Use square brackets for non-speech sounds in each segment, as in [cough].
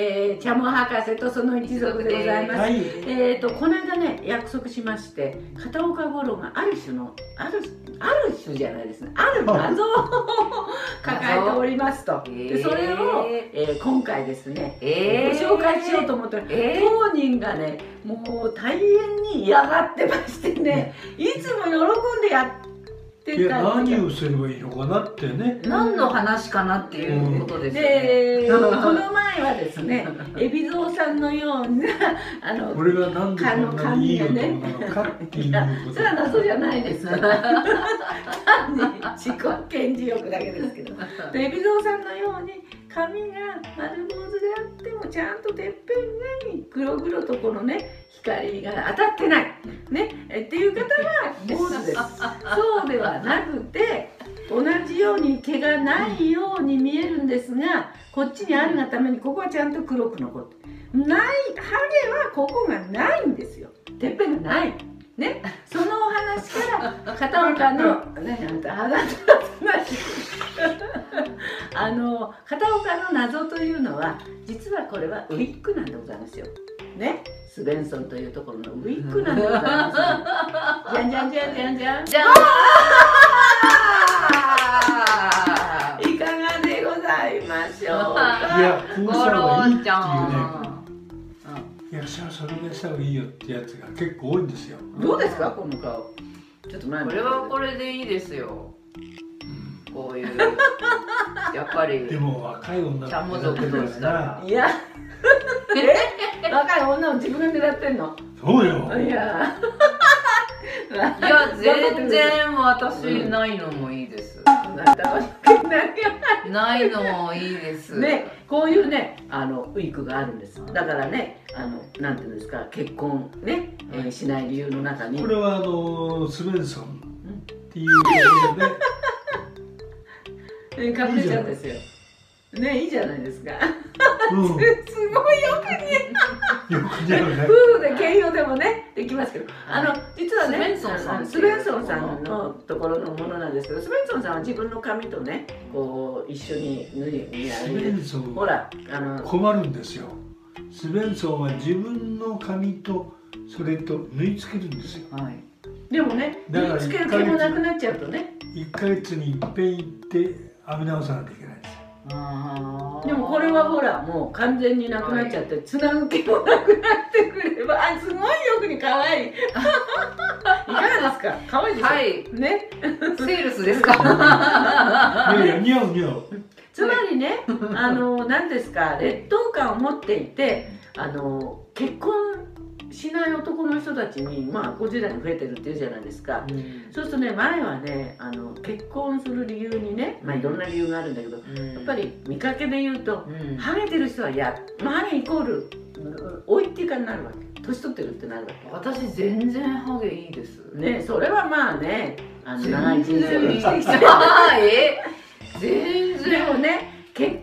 えー、チャモ博士とその一族でございます。はい。えっ、とこの間ね約束しまして片岡五郎がある種のあるある種じゃないですね。ある謎を [laughs] 抱えておりますと。でそれを、えー。今回ですね、えー。ご紹介しようと思ったら、え当人がねもう大変に嫌がってましてねいつも喜んでやっていやた何をすればいいのかなってね。ー、何の話かなっていうことですよね。でこの前はですね海老蔵さんのようなあのこれがなんでこんなにいい音なのかっていうことそれは謎じゃないです単に自己顕示欲だけですけどで海老蔵さんのように髪が丸坊主であってもちゃんとてっぺんに黒々とこのね光が当たってない。ね。えっていう方は坊主です。[laughs] そうではなくて同じように毛がないように見えるんですがこっちにあるがためにここはちゃんと黒く残って。ないハゲはここがないんですよ。てっぺんがない。ね。そのお話から片岡の [laughs] ねあんたあなた [laughs] あの片岡の謎というのは実はこれはウィッグなんでございますよ。ね？スベンソンというところのウィッグなんでございますよ。じゃんじゃんじゃんじゃんじゃんじゃあいかがでございましょうか？いやゴした方がいいっていうね。ロちゃん。役者はそれでした方がいいよってやつが結構多いんですよ、どうですか？この顔。ちょっと前これはこれでいいですよ。こういうやっぱりでも若い女ちゃんも族としたら。いや。え？若い女を自分で狙ってんの？そうよ。いや。いや [laughs] 全然私ないのもいいです。[laughs] ないのもいいです。ね、こういうねあのウィッグがあるんですだからねあのなんていうんですか結婚ね、えーしない理由の中に。これはあのスベンソンっていうところで、えー隠れちゃうん。ですよねいいじゃないですか。うん、すごいよよく似合うね。夫婦で兼用でもねできますけど。あの実はねスベンソンさんスベンソンさんのところのものなんですけどスベンソンさんは自分の髪とねこう一緒に縫いやスベンソン。ほらあの困るんですよ。スベンソンは自分の髪とそれと縫い付けるんですよ。はい。でもね縫い付ける毛もなくなっちゃうとね。1ヶ月に一遍行って編み直さなきゃいけないんですよ。でもこれはほらもう完全になくなっちゃってつなぐ毛もなくなってくればあすごいよくに可愛い。いかがですか？可愛いでしょ？はい。ね？セールスですか？いやいや似合う似合う。つまりねあの何ですか劣等感を持っていてあの結婚しない男の人たちにまあ50代に増えてるっていうじゃないですか。そうするとね前はねあの結婚する理由にねまあいろんな理由があるんだけどやっぱり見かけで言うとうん。ハゲてる人はやまあハゲイコールうん老いっていうかになるわけ。年取ってるってなるわ私全然ハゲいいです。けねそれはまあねあの全長い人生を生きてきた。[laughs] [laughs] え？全で然もね結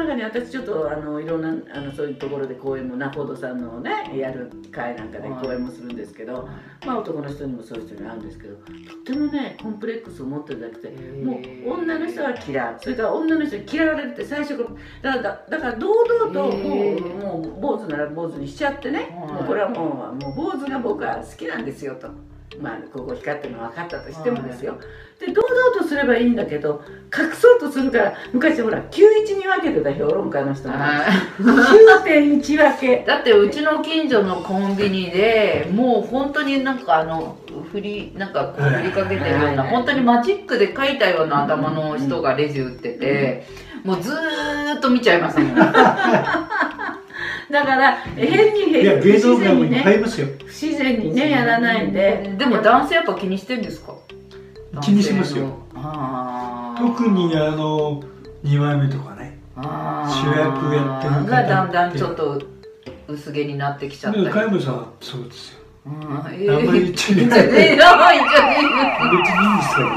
中に私ちょっとあのいろんなあのそういうところで講演もナポードさんのねやる会なんかで講演もするんですけど、まあ男の人にもそういう人に会うんですけどとってもねコンプレックスを持ってるだけでもう女の人は嫌うそれから女の人に嫌われるって最初からだからだから堂々ともう,、もう坊主なら坊主にしちゃってね、これはもうもう坊主が僕は好きなんですよと。まあ、ここ光ってるの分かったとしてもですよ、で堂々とすればいいんだけど隠そうとするから昔ほら91に分けてた評論家の人がは9.1分け。い [laughs] だってうちの近所のコンビニでもう本当になんかあの振りなんかこう振りかけてるような本当にマジックで描いたような頭の人がレジ売っててもうずーっと見ちゃいますもんだから変に変不芸能界も自然にね不自然にねやらないで。でも男性やっぱ気にしてんですか？気にしますよ。特にあの2枚目とかね。主役やってる方がだんだんちょっと薄毛になってきちゃったり。で加山さんはそうですよ。うん。えあんまり言っちゃいけない。別にいいんですけど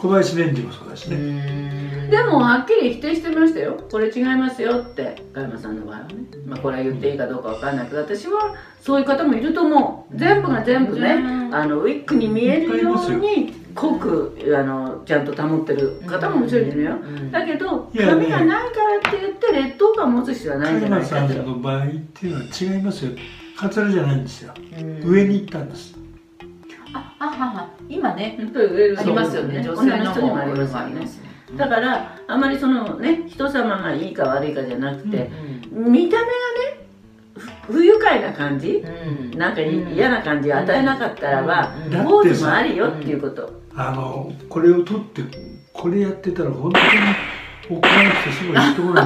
小林蓮司もそうだしえねでもはっきり否定してましたよ。これ違いますよって。加山さんの場合はね。まあこれは言っていいかどうかわかんないけど私はそういう方もいると思う。全部が全部ねうん。あのウィッグに見えるように濃くあのちゃんと保ってる方ももちろんいるよ、うん。だけど髪がないからって言って劣等感持つ必要はないんじカルマさゃないかってんの場合っていうのは違いますよ。カツラじゃないんですよ。うん。上に行ったんですああはは今ねやっぱり上ありますよね。女性の人にもありますよね。だからあまりそのね人様がいいか悪いかじゃなくて、うん見た目がねふ不愉快な感じうん。なんか嫌な感じを与えなかったらば、うん。だってポーズもありよっていうこと、あのこれを取ってこれやってたら本当にお金ってすごいいいところな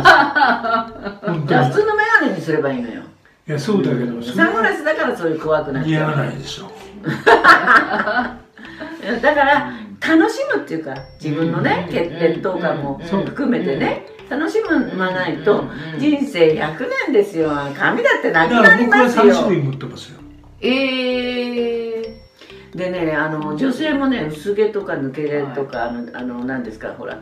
んです。[laughs] よ普通のメガネにすればいいのよいやそうだけどサングラはスだからそういう怖くなっち似合ゃうわないでしょ。[laughs] だから楽しむっていうか自分のねうん。欠劣等感もうん。含めてね楽しまないとうん。人生100年ですよ。髪だってなくなりだから僕はます3種よ類持ってますよ。ええでねあの女性もね薄毛とか抜け毛とか、あのあの何ですかほらうん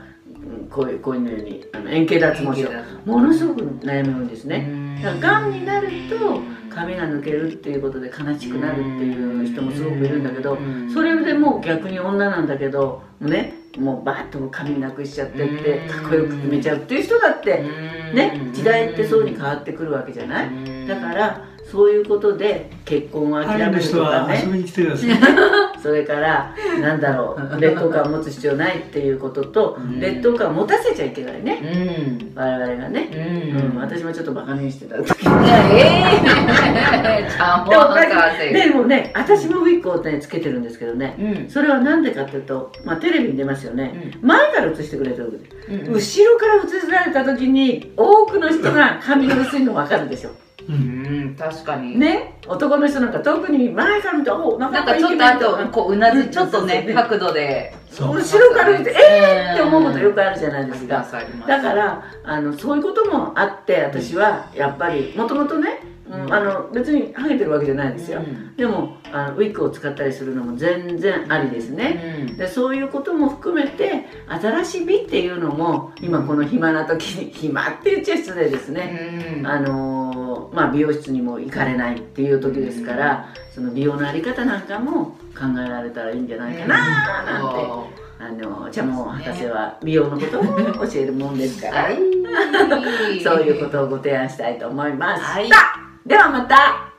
こういうこういうのようにあの円形脱毛症。ものすごく悩み多いんですね。だからがんになると髪が抜けるっていうことで悲しくなるっていう人もすごくいるんだけどそれでもう逆に女なんだけどねもうバーッと髪なくしちゃってってうん。かっこよく決めちゃうっていう人だってね時代ってそうに変わってくるわけじゃない？だからそういうことで結婚を諦めるとかね。は遊びに来てくださいそれからなんだろう [laughs] 劣等感を持つ必要ないっていうこととうん。劣等感を持たせちゃいけないね。うん。我々がね、うん。うん、私もちょっとバカにしてた時。ええ [laughs] でもね私もウィッグをねつけてるんですけどね。うん。それはなんでかっていうと、まあ、テレビに出ますよね、前から映してくれてるわけで。うん。後ろから映られた時に多くの人が髪が薄いの分かるでしょううんん確かに。ね？男の人なんか特に前から見ておななんかちょっとあとこううなずちょっとね。うん角度で。そう後ろから見てえーって思うことよくあるじゃないですか。だからあのそういうこともあって私はやっぱりもともとね、うんうん。あの別にハゲてるわけじゃないですよ、うん。でもあのウィッグを使ったりするのも全然ありですね、うん。でそういうことも含めて新しい美っていうのも今この暇な時に暇って言っちゃ失礼ですね、うん。あのーまあ、美容室にも行かれないっていう時ですから、その美容のあり方なんかも考えられたらいいんじゃないかななんて、あの茶も博士は美容のことを教えるもんですから、はい。[laughs] そういうことをご提案したいと思います、はい。ではまた